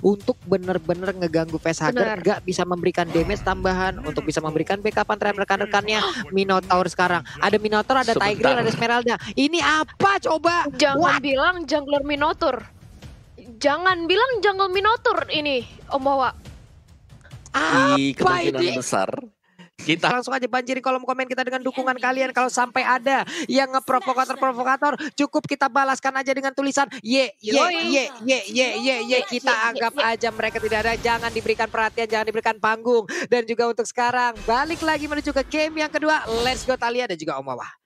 untuk bener-bener ngeganggu facehugger nggak bisa memberikan damage tambahan untuk bisa memberikan backupan terhadap rekan-rekannya Minotaur sekarang. Ada Minotaur ada Tiger ada Esmeralda. Ini apa coba? Jangan What? bilang jungler Minotaur. Jangan bilang jungle Minotaur ini Om Wawa. Apa ini? besar kita langsung aja banjiri kolom komen kita dengan dukungan kalian. Kalau sampai ada yang ngeprovokator-provokator cukup kita balaskan aja dengan tulisan ye ye ye ye ye ye ye. Kita anggap aja mereka tidak ada. Jangan diberikan perhatian jangan diberikan panggung. Dan juga untuk sekarang balik lagi menuju ke game yang kedua. Let's go Talia dan juga Om Wawa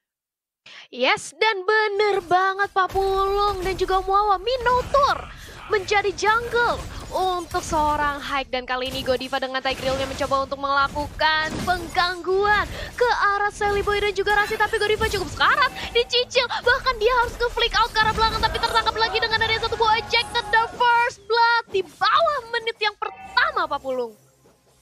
Yes, dan bener banget Pak Pulung dan juga Om Wawa Minotaur menjadi jungle untuk seorang hike dan kali ini Godiva dengan Tigrealnya mencoba untuk melakukan penggangguan ke arah Sally Boy dan juga Rasi. Tapi Godiva cukup sekarat dicicil. Bahkan dia harus ke flick out ke arah belakang tapi tertangkap lagi dengan ada satu buah ejected the first blood di bawah menit yang pertama Pak Pulung.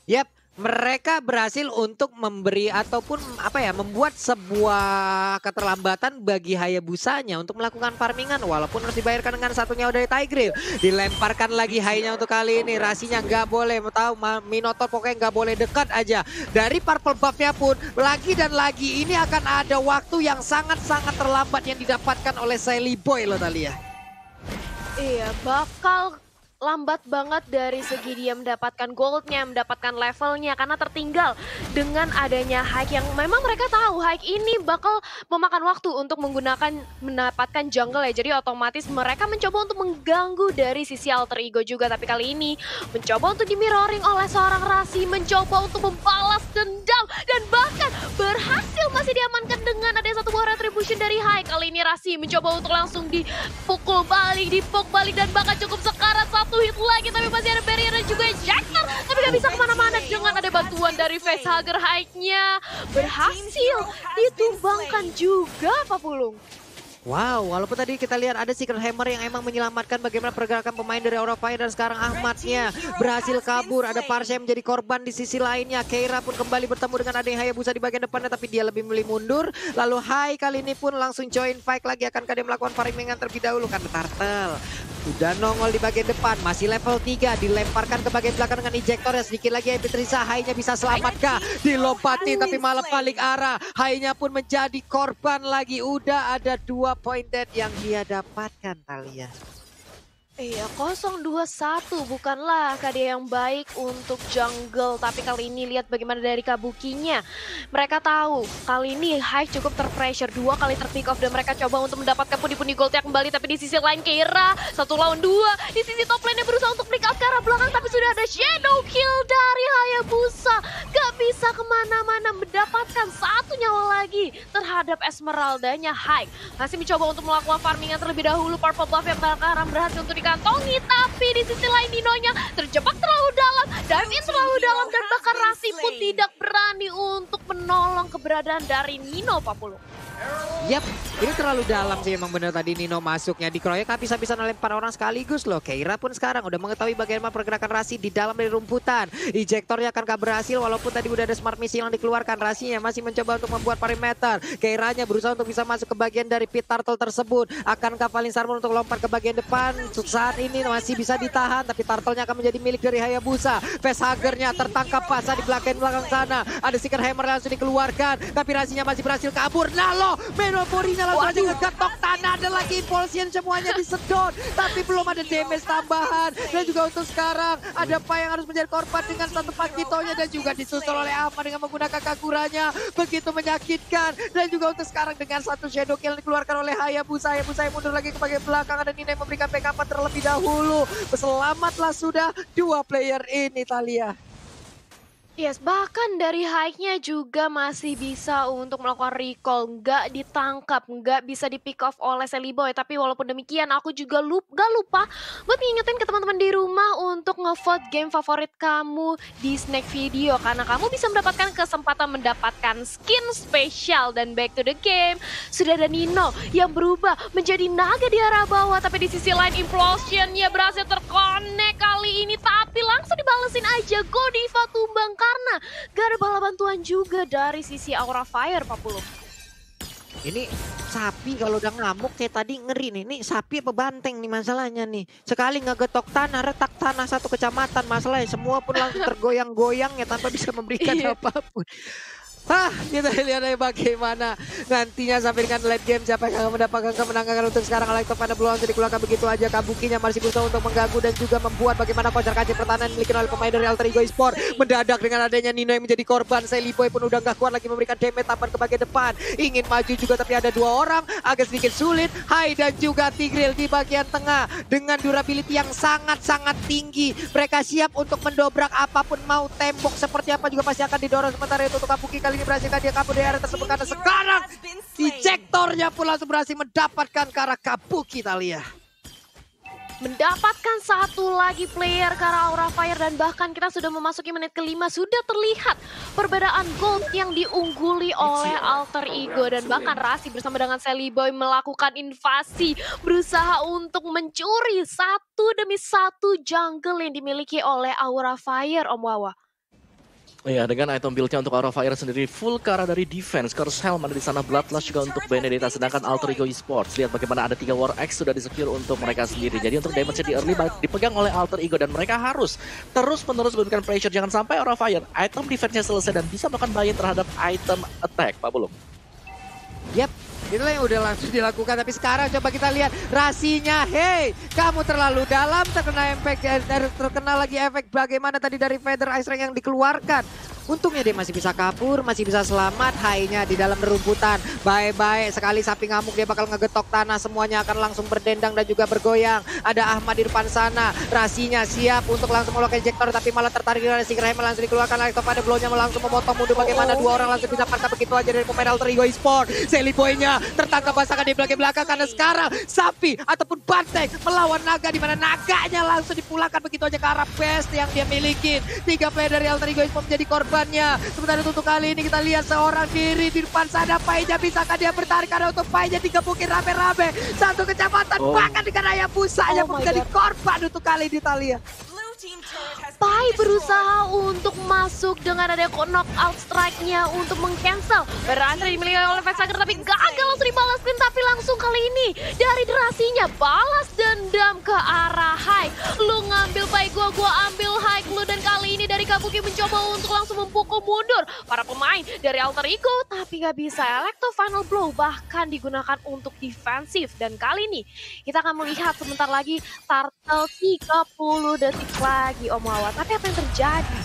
Yap, mereka berhasil untuk memberi ataupun apa ya membuat sebuah keterlambatan bagi Hayabusanya untuk melakukan farmingan. Walaupun harus dibayarkan dengan satu nyawa dari Tigreal dilemparkan lagi Haynya untuk kali ini. Rasinya nggak boleh tahu Minotaur pokoknya nggak boleh dekat aja. Dari purple buffnya pun lagi dan lagi ini akan ada waktu yang sangat-sangat terlambat yang didapatkan oleh Sally Boy loh Talia Iya, bakal lambat banget dari segi dia mendapatkan goldnya, mendapatkan levelnya karena tertinggal dengan adanya hike yang memang mereka tahu hike ini bakal memakan waktu untuk menggunakan mendapatkan jungle ya. Jadi otomatis mereka mencoba untuk mengganggu dari sisi alter ego juga. Tapi kali ini mencoba untuk dimirroring oleh seorang Rasi, mencoba untuk membalas dendam dan bahkan berhasil masih diamankan dengan ada satu buah retribution dari hike. Kali ini Rasi mencoba untuk langsung dipukul balik, dipuk balik dan bahkan cukup sekarat satu hit lagi tapi masih ada barrier dan juga ejector tapi gak bisa ke mana-mana dengan ada bantuan dari facehugger high-nya berhasil ditumbangkan juga Pak Pulung. Wow, walaupun tadi kita lihat ada Secret Hammer yang emang menyelamatkan bagaimana pergerakan pemain dari Aura Fire dan sekarang Ahmadnya berhasil kabur. Ada Parsha yang menjadi korban di sisi lainnya. Keira pun kembali bertemu dengan Ade Hayabusa di bagian depannya tapi dia lebih memilih mundur. Lalu Hai kali ini pun langsung join fight lagi. Akankah dia melakukan farming terlebih dahulu karena Turtle sudah nongol di bagian depan, masih level 3, dilemparkan ke bagian belakang dengan ejector ya sedikit lagi Beatrice, Hainya bisa selamat kah? Dilompatin tapi malah balik arah, Hainya pun menjadi korban lagi, udah ada dua point dead yang dia dapatkan Talia. Iya, 021 bukanlah KD yang baik untuk jungle. Tapi kali ini lihat bagaimana dari Kabukinya. Mereka tahu kali ini High cukup terpressure. Dua kali terpick off dan mereka coba untuk mendapatkan pundi-pundi goldnya kembali. Tapi di sisi lain Keira, satu lawan dua. Di sisi top lane berusaha untuk pick out ke arah belakang. Tapi sudah ada shadow kill dari Hayabusa. Gak bisa ke mana-mana mendapatkan satu nyawa lagi terhadap Esmeraldanya High. Masih mencoba untuk melakukan farming yang terlebih dahulu. Purple buff yang sekarang berhasil untuk dikantongi tapi di sisi lain Ninonya terjebak terlalu dalam dive in terlalu dalam dan bahkan Rasi pun tidak berani untuk menolong keberadaan dari Nino Papulu. Yap, ini terlalu dalam sih emang bener tadi Nino masuknya. Dikeroyok kan bisa-bisa ngelempar orang sekaligus loh. Keira pun sekarang udah mengetahui bagaimana pergerakan Rasi di dalam dari rumputan. Ejektornya akan berhasil walaupun tadi udah ada smart missile yang dikeluarkan. Rasinya masih mencoba untuk membuat perimeter. Keiranya berusaha untuk bisa masuk ke bagian dari pit turtle tersebut. Akankah Valin Sarmon untuk lompat ke bagian depan? Saat ini masih bisa ditahan tapi turtle-nya akan menjadi milik dari Hayabusa. Facehugger-nya tertangkap pasang di belakang belakang sana. Ada Seeker Hammer langsung dikeluarkan. Tapi Rasinya masih berhasil kabur. Nalo Menoporinya langsung aja ngegetok tanah. Ada lagi Impulsion semuanya disedot. Tapi belum ada damage tambahan. Dan juga untuk sekarang ada apa yang harus menjadi korban dengan satu pakitonya. Dan juga disusul oleh Ama dengan menggunakan kakuranya. Begitu menyakitkan. Dan juga untuk sekarang dengan satu Shadow Kill dikeluarkan oleh Hayabusa. Hayabusa yang mundur lagi ke bagian belakang. Dan ini memberikan backup terlebih dahulu. Selamatlah sudah dua player ini Talia. Yes, bahkan dari high-nya juga masih bisa untuk melakukan recall. Nggak ditangkap, nggak bisa di pick off oleh Sally Boy. Tapi walaupun demikian, aku juga lup, gak lupa buat ngingetin ke teman-teman di rumah untuk ngevote game favorit kamu di Snack Video. Karena kamu bisa mendapatkan kesempatan mendapatkan skin spesial. Dan back to the game, sudah ada Nino yang berubah menjadi naga di arah bawah. Tapi di sisi lain, Implosion-nya berhasil terkonek kali ini. Tapi langsung dibalesin aja, Godiva tumbang karena gak ada bala bantuan juga dari sisi Aura Fire, Pak Pulung. Ini sapi kalau udah ngamuk kayak tadi ngeri nih. Ini sapi apa banteng nih masalahnya nih. Sekali ngegetok tanah, retak tanah satu kecamatan masalahnya. Semua pun langsung tergoyang-goyang ya tanpa bisa memberikan Iya. apa pun. Hah, kita lihat aja bagaimana nantinya sampai dengan late game siapa yang akan mendapatkan kemenangan untuk sekarang. Alex pada peluang jadi begitu aja. Kabukinya masih berusaha untuk mengganggu dan juga membuat bagaimana kocar kacir pertahanan dimiliki oleh pemain dari Alter Ego Esport. Mendadak dengan adanya Nino yang menjadi korban. Sally Boy pun udah gak kuat lagi memberikan damage tapan ke bagian depan. Ingin maju juga tapi ada dua orang. Agak sedikit sulit. Hai dan juga Tigril di bagian tengah. Dengan durability yang sangat-sangat tinggi mereka siap untuk mendobrak apa pun mau tembok. Seperti apa juga pasti akan didorong. Sementara itu untuk Kabuki kali ini berhasil dia kabur dari area tersebut karena sekarang ejektornya pun langsung berhasil mendapatkan ke arah Kabuki Talia. mendapatkan satu lagi player ke arah Aura Fire dan bahkan kita sudah memasuki menit kelima sudah terlihat perbedaan gold yang diungguli oleh Alter Ego dan bahkan Rasi bersama dengan Sally Boy melakukan invasi berusaha untuk mencuri satu demi satu jungle yang dimiliki oleh Aura Fire Om Wawa. Iya, dengan item build-nya untuk Aura Fire sendiri full ke arah dari defense. Curse Helm ada di sana, Bloodlust juga untuk Benedetta. Sedangkan Alter Ego Esports, lihat bagaimana ada tiga War X sudah disecure untuk mereka sendiri. Jadi untuk damage di early dipegang oleh Alter Ego dan mereka harus terus-menerus memberikan pressure. Jangan sampai Aura Fire item defense-nya selesai dan bisa melakukan buy terhadap item attack. Pak Belum. Yap, itulah yang udah langsung dilakukan. Tapi sekarang coba kita lihat rasinya. Hey, kamu terlalu dalam terkena efek eh, terkena lagi efek bagaimana tadi dari Feather Ice Ring yang dikeluarkan. Untungnya dia masih bisa kabur, masih bisa selamat. Hainya di dalam rumputan. Baik-baik sekali sapi ngamuk dia bakal ngegetok tanah. Semuanya akan langsung berdendang dan juga bergoyang. Ada Ahmad di depan sana. Rasinya siap untuk langsung melakukan ejector tapi malah tertarik oleh si Rahim langsung dikeluarkan. Alex pada blownya langsung memotong mundur bagaimana dua orang langsung didapatkan begitu aja dari pemain Alter Ego Esport. Sally Boy-nya tertangkap pasangan di belakang-belakang karena sekarang sapi ataupun banteng melawan naga di mana naganya langsung dipulangkan begitu aja ke arah best yang dia miliki. Tiga player dari Alter Ego Esport menjadi korbannya. Sementara untuk kali ini kita lihat seorang diri di depan sana Painya bisakah dia bertarik karena untuk Painya digebukin rame-rame. Satu kecamatan Oh. bahkan dengan ayah busanya Oh menjadi korban untuk kali ini Talia. Pai berusaha untuk masuk dengan ada knockout strike-nya untuk meng-cancel. Berhasil dimiliki oleh Vexager tapi gagal langsung dibalaskan. Tapi langsung kali ini dari derasinya balas dendam ke arah High. Lu ngambil Pai gua, gua ambil High lu dan kali ini dari Kabuki mencoba untuk langsung memukul mundur para pemain dari Alter Ego tapi nggak bisa. Electro Final Blow bahkan digunakan untuk defensif dan kali ini kita akan melihat sebentar lagi Turtle 30 detik lagi Om Wawa. Tapi apa yang terjadi?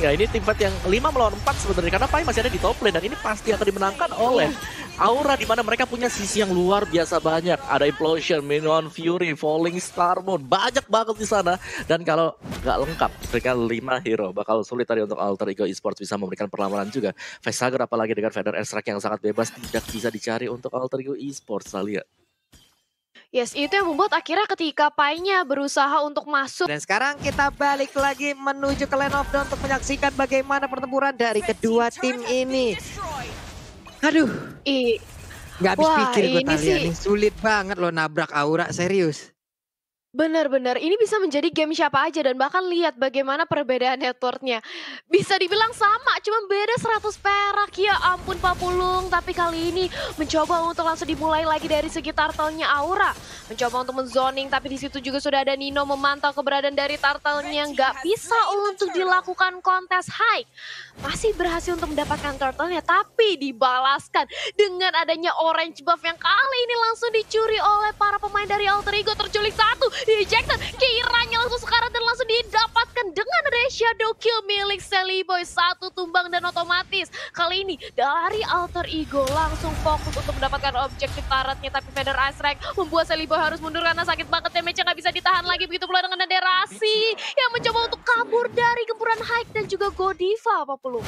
Ya ini tim fight yang 5 melawan 4 sebenarnya karena Pai masih ada di top lane dan ini pasti akan dimenangkan oleh Aura di mana mereka punya sisi yang luar biasa banyak. Ada Implosion, Minion Fury, Falling Star Moon, banyak banget di sana. Dan kalau nggak lengkap dengan 5 hero bakal sulit tadi untuk Alter Ego Esports bisa memberikan perlawanan juga. Vesager apalagi dengan Feather Extract yang sangat bebas tidak bisa dicari untuk Alter Ego Esports Talia. Yes, itu yang membuat akhirnya ketika Pai-nya berusaha untuk masuk Dan sekarang kita balik lagi menuju ke Land of Dawn untuk menyaksikan bagaimana pertempuran dari kedua tim ini. Aduh, i nggak habis Wah, pikir gue ini Talia sih- nih. Sulit banget loh nabrak Aura, serius. Bener-bener, ini bisa menjadi game siapa aja dan bahkan lihat bagaimana perbedaan networknya. Bisa dibilang sama, cuma beda 100 perak. Ya ampun Pak Pulung, tapi kali ini mencoba untuk langsung dimulai lagi dari segi turtle-nya Aura. Mencoba untuk menzoning, tapi di situ juga sudah ada Nino memantau keberadaan dari turtle-nya. Nggak bisa untuk dilakukan kontes high. Masih berhasil untuk mendapatkan turtle-nya, tapi dibalaskan dengan adanya orange buff yang kali ini langsung dicuri oleh para pemain dari Alter Ego. Terculik satu, di ejected, kiranya langsung sekarat dan langsung didapatkan dengan adanya shadow kill milik Sally Boy. Satu tumbang dan otomatis. Kali ini dari Alter Ego langsung fokus untuk mendapatkan objektif taratnya. Tapi Feather Ice Rank membuat Sally Boy harus mundur karena sakit banget damage-nya nggak bisa ditahan lagi. Begitu pula dengan Naderasi yang mencoba untuk kabur dari gempuran Hike dan juga Godiva. Apa belum?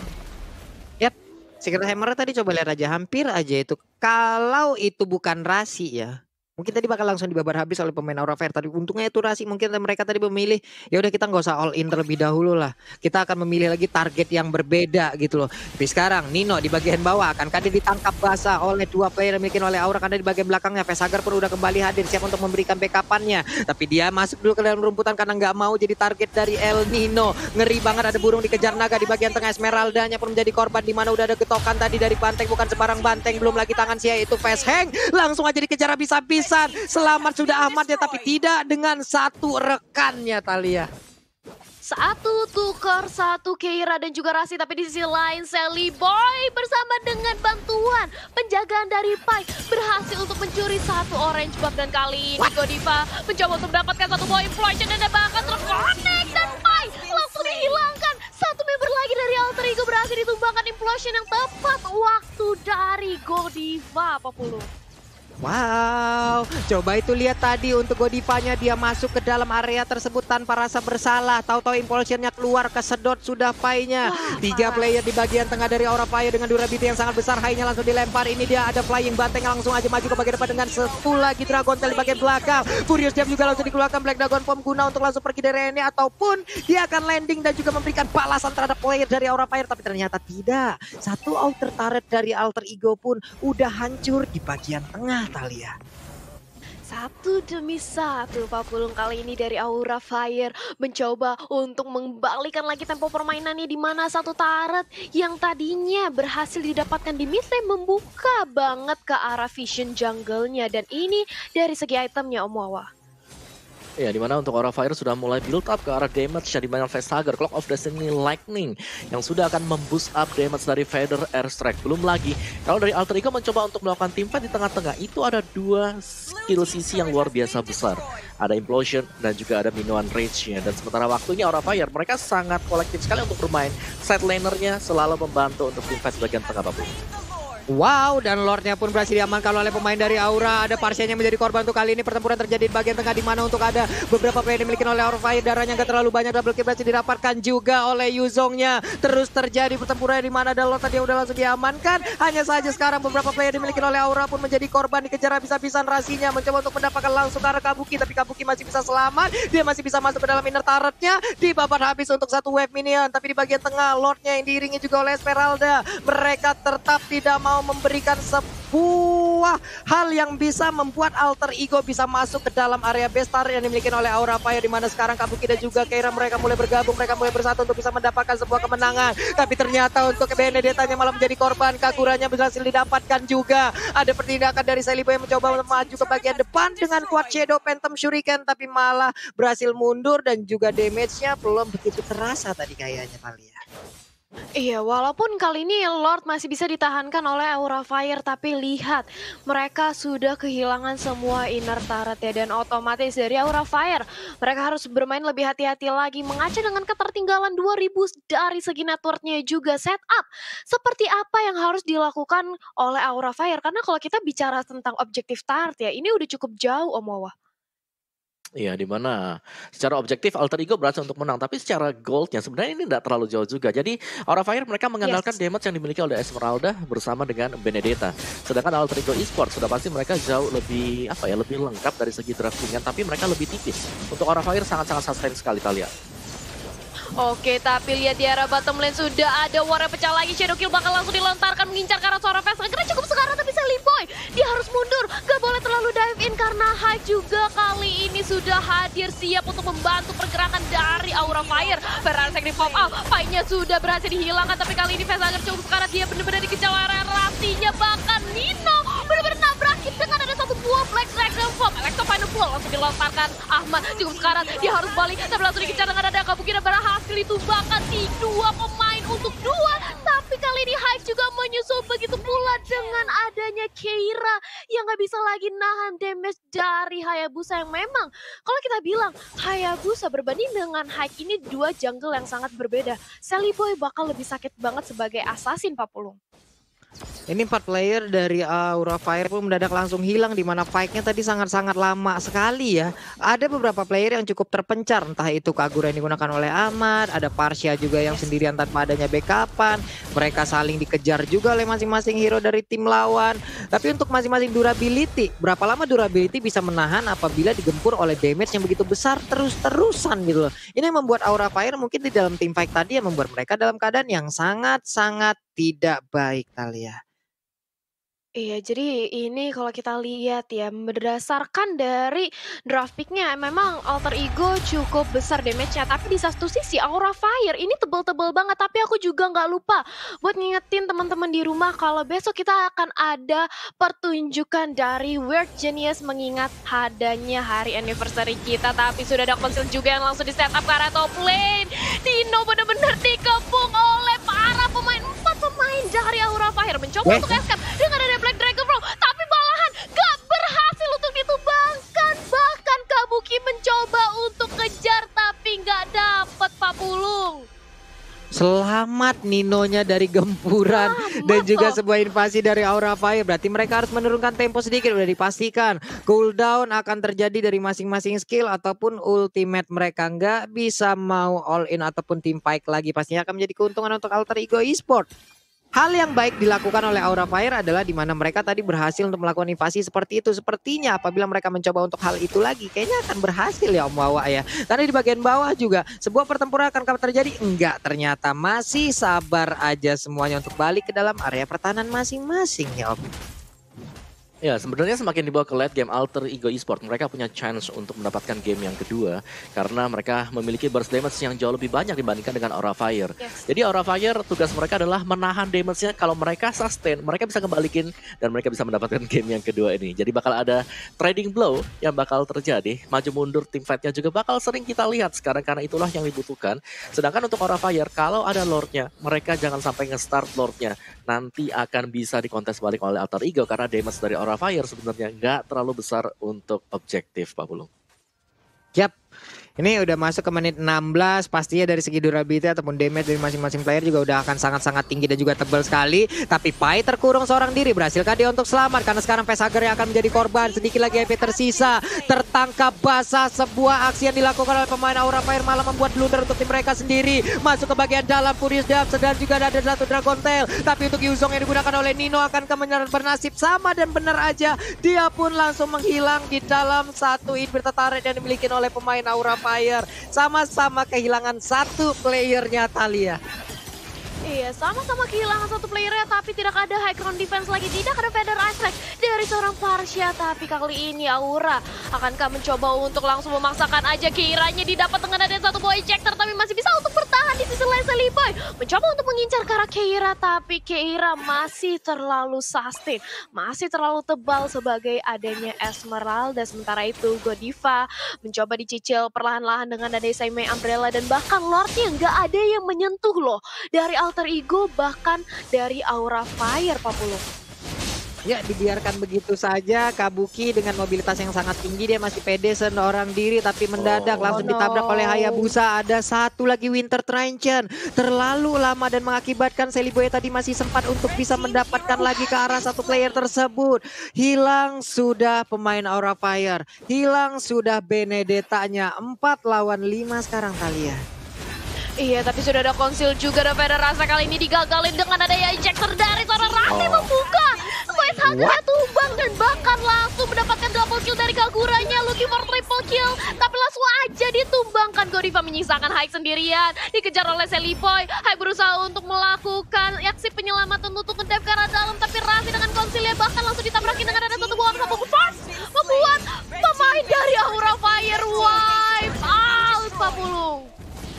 Yap, Secret Hammer tadi coba lihat aja, hampir aja itu. Kalau itu bukan rasi ya, Mungkin tadi bakal langsung dibabar habis oleh pemain Aura Fire tadi. Untungnya itu Rasi mungkin mereka tadi memilih ya udah kita nggak usah all in terlebih dahulu lah. Kita akan memilih lagi target yang berbeda gitu loh. Tapi sekarang Nino di bagian bawah akan dia ditangkap basah oleh dua player yang oleh Aura karena di bagian belakangnya Vesagar pun udah kembali hadir siap untuk memberikan backupannya. Tapi dia masuk dulu ke dalam rumputan karena nggak mau jadi target dari El Nino. Ngeri banget ada burung dikejar naga di bagian tengah Esmeralda-nya pun menjadi korban di mana udah ada getokan tadi dari Banteng bukan sebarang Banteng belum lagi tangan sia itu Fast Hang langsung aja dikejar habis-habis Selamat sudah amat ya, tapi tidak dengan satu rekannya Talia. Satu tukar, satu Keira dan juga Rasi. Tapi di sisi lain Sally Boy bersama dengan bantuan penjagaan dari Pai berhasil untuk mencuri satu orange buff. Dan kali ini Godiva mencoba untuk mendapatkan satu boy inflation dan bahkan terkonek. Dan Pai langsung dihilangkan. Satu member lagi dari Alter Ego berhasil ditumbangkan implosion yang tepat waktu dari Godiva. Apa puluh? Wow, coba itu lihat tadi untuk Godivanya dia masuk ke dalam area tersebut tanpa rasa bersalah. Tahu-tahu impulsionnya keluar kesedot sudah painya. Tiga player di bagian tengah dari Aura Fire dengan durability yang sangat besar. Hainya langsung dilempar. Ini dia ada flying banteng langsung aja maju ke bagian depan dengan satu lagi Dragon Tail di bagian belakang. Furious Jam juga langsung dikeluarkan Black Dragon Bomb guna untuk langsung pergi dari ini ataupun dia akan landing dan juga memberikan balasan terhadap player dari Aura Fire tapi ternyata tidak. Satu outer turret dari Alter Ego pun udah hancur di bagian tengah Satu demi satu Pak Pulung kali ini dari Aura Fire mencoba untuk mengembalikan lagi tempo permainannya di mana satu taret yang tadinya berhasil didapatkan di mid lane membuka banget ke arah vision jungle-nya dan ini dari segi itemnya Om Wawa. Ya, di mana untuk Aura Fire sudah mulai build up ke arah damage di mana Vestager, Clock of Destiny Lightning yang sudah akan memboost up damage dari Vader Airstrike. Belum lagi, kalau dari Alter Ego mencoba untuk melakukan team fight di tengah-tengah, itu ada dua skill sisi yang luar biasa besar. Ada Implosion dan juga ada Minuan Rage-nya. Dan sementara waktunya Aura Fire, mereka sangat kolektif sekali untuk bermain. Side lanernya selalu membantu untuk team fight bagian tengah, Bapak. Wow, dan Lordnya pun berhasil diamankan oleh pemain dari Aura. Ada Parsianya menjadi korban untuk kali ini. Pertempuran terjadi di bagian tengah di mana untuk ada beberapa player dimiliki oleh Aura Fire. Darahnya nggak terlalu banyak. Double kill berhasil didapatkan juga oleh Yuzongnya. Terus terjadi pertempuran di mana ada Lord tadi udah langsung diamankan. Hanya saja sekarang beberapa player dimiliki oleh Aura pun menjadi korban dikejar habis-habisan rasinya. Mencoba untuk mendapatkan langsung ke arah Kabuki. Tapi Kabuki masih bisa selamat. Dia masih bisa masuk ke dalam inner turretnya. Dibabat habis untuk satu wave minion. Tapi di bagian tengah Lordnya yang diiringi juga oleh Esmeralda. Mereka tetap tidak mau mau memberikan sebuah hal yang bisa membuat alter ego bisa masuk ke dalam area bestar yang dimiliki oleh Aura Fire di mana sekarang Kabuki dan juga Keira mereka mulai bergabung, mereka mulai bersatu untuk bisa mendapatkan sebuah kemenangan. Tapi ternyata untuk Benedetta-nya malah menjadi korban, Kakuranya berhasil didapatkan juga. Ada pertindakan dari Selibo yang mencoba maju ke bagian depan dengan kuat Shadow Phantom Shuriken tapi malah berhasil mundur dan juga damage-nya belum begitu terasa tadi kayaknya Talia. Iya, walaupun kali ini Lord masih bisa ditahankan oleh Aura Fire, tapi lihat mereka sudah kehilangan semua inner turret ya dan otomatis dari Aura Fire mereka harus bermain lebih hati-hati lagi mengaca dengan ketertinggalan 2000 dari segi networknya juga setup. Seperti apa yang harus dilakukan oleh Aura Fire? Karena kalau kita bicara tentang objektif turret ya, ini udah cukup jauh Om Wawa. Iya, di mana secara objektif Alter Ego berhasil untuk menang, tapi secara goldnya sebenarnya ini tidak terlalu jauh juga. Jadi Aura Fire mereka mengandalkan yes. damage yang dimiliki oleh Esmeralda bersama dengan Benedetta. Sedangkan Alter Ego Esports sudah pasti mereka jauh lebih apa ya, lebih lengkap dari segi draftingan, tapi mereka lebih tipis. Untuk Aura Fire sangat-sangat sustain sekali kalian. Oke, tapi lihat di arah bottom lane sudah ada warna pecah lagi. Shadow Kill bakal langsung dilontarkan mengincar ke arah suara fast. Karena cukup sekarang tapi Sally Boy, dia harus mundur. Gak boleh terlalu dive in karena Hyde juga kali ini sudah hadir siap untuk membantu pergerakan dari Aura Fire. Ferrari di pop out, fight-nya sudah berhasil dihilangkan. Tapi kali ini Fast cukup sekarang dia benar-benar dikejar ratinya. Bahkan Nino benar-benar nabrakin dengan ada satu buah Flex Dragon Form. Electro Flow langsung dilontarkan Ahmad. Cukup sekarang dia harus balik. Tapi langsung dikejar dengan ada Kabuki dan berhasil berhasil ditumbangkan di dua pemain untuk dua. Tapi kali ini Hive juga menyusul begitu pula dengan adanya Keira yang gak bisa lagi nahan damage dari Hayabusa yang memang kalau kita bilang Hayabusa berbanding dengan Hive ini dua jungle yang sangat berbeda. Sally Boy bakal lebih sakit banget sebagai assassin Pak Pulung. Ini empat player dari Aura Fire pun mendadak langsung hilang di mana fight-nya tadi sangat-sangat lama sekali ya. Ada beberapa player yang cukup terpencar entah itu Kagura yang digunakan oleh Ahmad, ada Parsha juga yang sendirian tanpa adanya backupan. Mereka saling dikejar juga oleh masing-masing hero dari tim lawan. Tapi untuk masing-masing durability, berapa lama durability bisa menahan apabila digempur oleh damage yang begitu besar terus-terusan gitu loh. Ini yang membuat Aura Fire mungkin di dalam tim fight tadi yang membuat mereka dalam keadaan yang sangat-sangat tidak baik Talia. Iya, jadi ini kalau kita lihat ya, berdasarkan dari draft pick-nya, memang Alter Ego cukup besar damage-nya. Tapi di satu sisi Aura Fire ini tebel-tebel banget. Tapi aku juga nggak lupa buat ngingetin teman-teman di rumah kalau besok kita akan ada pertunjukan dari Weird Genius mengingat adanya hari anniversary kita. Tapi sudah ada konsil juga yang langsung di setup ke top lane. Dino bener-bener dikepung oleh para pemain pemain dari Aura Fire mencoba Weh. untuk escape dengan ada Black Dragon Bro, tapi malahan gak berhasil untuk ditumbangkan. Bahkan Kabuki mencoba untuk kejar tapi gak dapet Pak Pulung. Selamat Ninonya dari gempuran dan juga sebuah invasi dari Aura Fire. Berarti mereka harus menurunkan tempo sedikit udah dipastikan. Cooldown akan terjadi dari masing-masing skill ataupun ultimate mereka nggak bisa mau all in ataupun team fight lagi. Pastinya akan menjadi keuntungan untuk Alter Ego Esport. Hal yang baik dilakukan oleh Aura Fire adalah di mana mereka tadi berhasil untuk melakukan invasi seperti itu. Sepertinya apabila mereka mencoba untuk hal itu lagi, kayaknya akan berhasil ya Om Wawa ya. Karena di bagian bawah juga sebuah pertempuran akan terjadi. Enggak, ternyata masih sabar aja semuanya untuk balik ke dalam area pertahanan masing-masing ya Om. Ya, sebenarnya semakin dibawa ke late game Alter Ego Esport, mereka punya chance untuk mendapatkan game yang kedua karena mereka memiliki burst damage yang jauh lebih banyak dibandingkan dengan Aura Fire. Yes. Jadi Aura Fire tugas mereka adalah menahan damage-nya kalau mereka sustain, mereka bisa kembalikin dan mereka bisa mendapatkan game yang kedua ini. Jadi bakal ada trading blow yang bakal terjadi, maju mundur tim fight-nya juga bakal sering kita lihat sekarang karena itulah yang dibutuhkan. Sedangkan untuk Aura Fire, kalau ada Lord-nya, mereka jangan sampai nge-start Lord-nya. Nanti akan bisa dikontes balik oleh Alter Ego karena damage dari Aura Fire sebenarnya nggak terlalu besar untuk objektif, Pak Pulung. Yap. Ini udah masuk ke menit 16 Pastinya dari segi durability ataupun damage dari masing-masing player juga udah akan sangat-sangat tinggi dan juga tebal sekali. Tapi Pai terkurung seorang diri Berhasilkah dia untuk selamat? Karena sekarang Pesager yang akan menjadi korban. Sedikit lagi HP tersisa Tertangkap basah sebuah aksi yang dilakukan oleh pemain Aura Fire Malah membuat blunder untuk tim mereka sendiri. Masuk ke bagian dalam Furious Dubs Dan juga ada satu Dragon Tail. Tapi untuk Yuzong yang digunakan oleh Nino Akan kebenaran bernasib. Sama dan benar aja Dia pun langsung menghilang di dalam satu inverted turret yang dimiliki oleh pemain Aura Fire. Sama-sama kehilangan satu playernya Talia. Iya, sama-sama kehilangan satu playernya tapi tidak ada high ground defense lagi. Tidak ada feather attack dari seorang Parsha. Tapi kali ini Aura akankah mencoba untuk langsung memaksakan aja kiranya didapat dengan ada satu boy ejector tapi masih bisa untuk bertahan di sisi lain Boy. Mencoba untuk mengincar ke arah Keira tapi Keira masih terlalu sustain. Masih terlalu tebal sebagai adanya Esmeralda. Sementara itu Godiva mencoba dicicil perlahan-lahan dengan ada Saime Umbrella dan bahkan Lordnya nggak ada yang menyentuh loh dari alter ego bahkan dari aura fire Pak Pulung. Ya dibiarkan begitu saja. Kabuki dengan mobilitas yang sangat tinggi dia masih pede seorang diri tapi mendadak Oh, langsung no. ditabrak oleh Hayabusa. Ada satu lagi Winter Trenchen. Terlalu lama dan mengakibatkan Seliboy tadi masih sempat untuk bisa mendapatkan lagi ke arah satu player tersebut. Hilang sudah pemain Aura Fire. Hilang sudah Benedetta-nya. 4 lawan 5 sekarang Talia Iya, tapi sudah ada konsil juga dan pada rasa kali ini digagalin dengan adanya ejector dari seorang Rasi Oh. membuka. Voice Hunter tumbang dan bahkan langsung mendapatkan double kill dari Kaguranya. Looking for triple kill, tapi langsung aja ditumbangkan. Godiva menyisakan Haik sendirian. Dikejar oleh Selipoy. Haik berusaha untuk melakukan aksi penyelamatan untuk ngedep ke arah dalam. Tapi Rasi dengan konsilnya bahkan langsung ditabrakin dengan ada satu buah force. Membuat pemain dari Aura Fire wipe out, Pulung.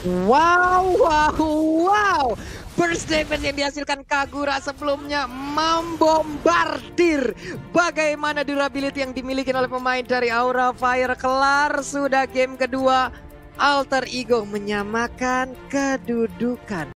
Wow, wow, wow. First damage yang dihasilkan Kagura sebelumnya membombardir bagaimana durability yang dimiliki oleh pemain dari Aura Fire. Kelar sudah game kedua. Alter Ego menyamakan kedudukan.